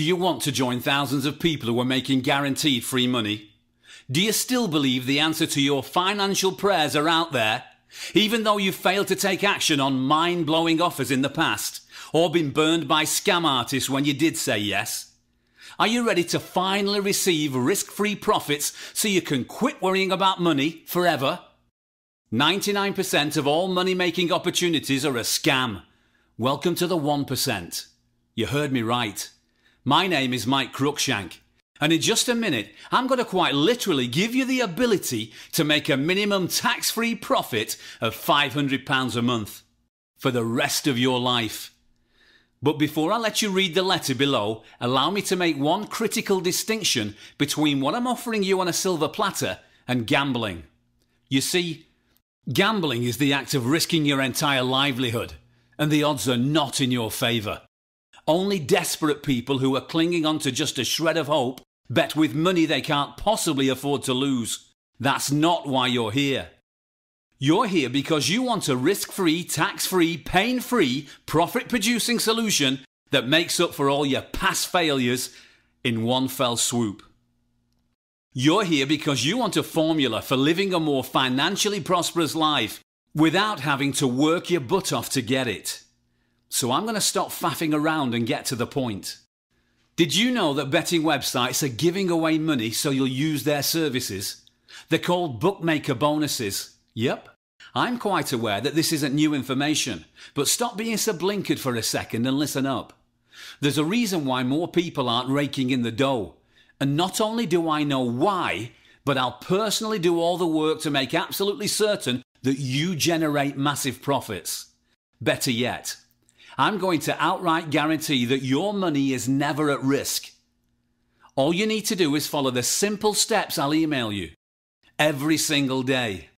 Do you want to join thousands of people who are making guaranteed free money? Do you still believe the answer to your financial prayers are out there, even though you've failed to take action on mind blowing offers in the past, or been burned by scam artists when you did say yes? Are you ready to finally receive risk free profits so you can quit worrying about money forever? 99% of all money making opportunities are a scam. Welcome to the 1%. You heard me right. My name is Mike Cruikshank, and in just a minute, I'm going to quite literally give you the ability to make a minimum tax free profit of £500 a month for the rest of your life. But before I let you read the letter below, allow me to make one critical distinction between what I'm offering you on a silver platter and gambling. You see, gambling is the act of risking your entire livelihood, and the odds are not in your favour. Only desperate people who are clinging on to just a shred of hope bet with money they can't possibly afford to lose. That's not why you're here. You're here because you want a risk free, tax free, pain free, profit producing solution that makes up for all your past failures in one fell swoop. You're here because you want a formula for living a more financially prosperous life without having to work your butt off to get it. So I'm going to stop faffing around and get to the point. Did you know that betting websites are giving away money so you'll use their services? They're called bookmaker bonuses. Yep. I'm quite aware that this isn't new information, but stop being so blinkered for a second and listen up. There's a reason why more people aren't raking in the dough. And not only do I know why, but I'll personally do all the work to make absolutely certain that you generate massive profits. Better yet, I'm going to outright guarantee that your money is never at risk. All you need to do is follow the simple steps I'll email you every single day.